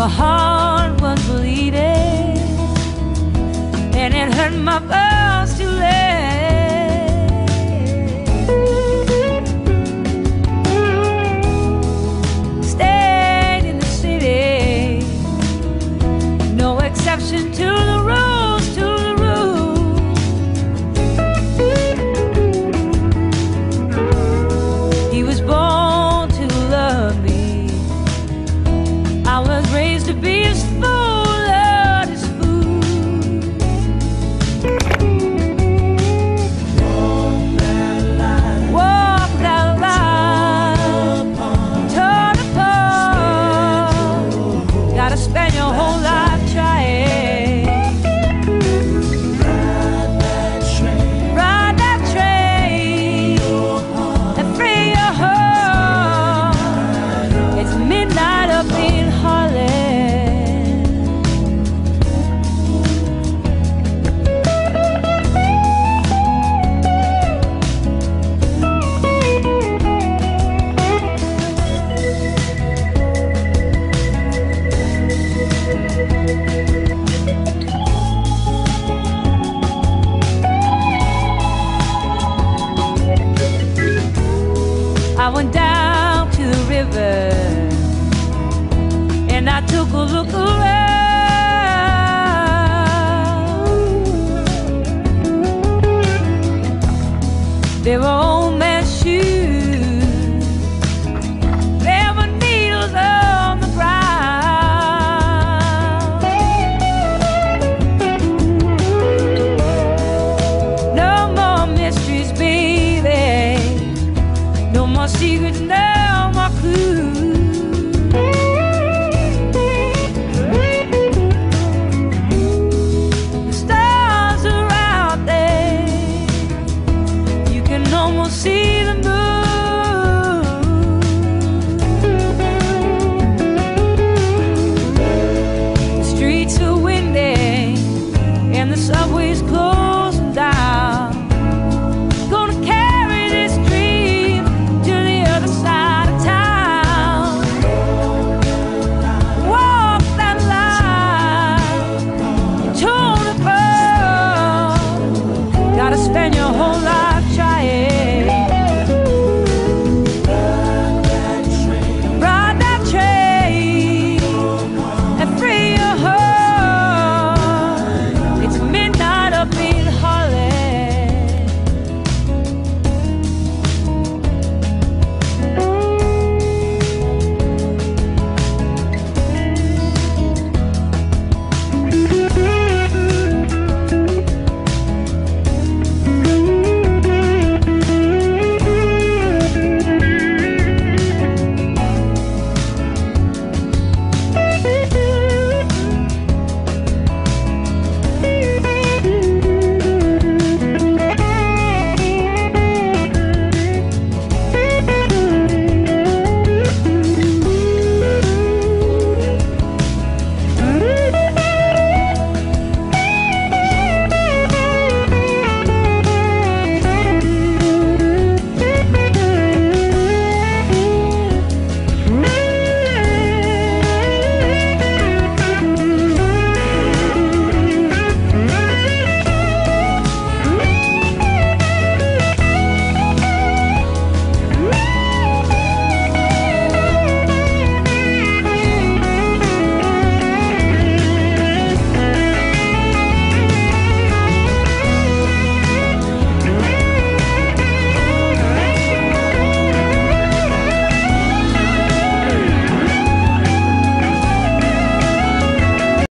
My heart was bleeding, and it hurt my bones to let. I took a look around. There were old man's shoes. There were needles on the ground. No more mysteries, baby. No more secrets no.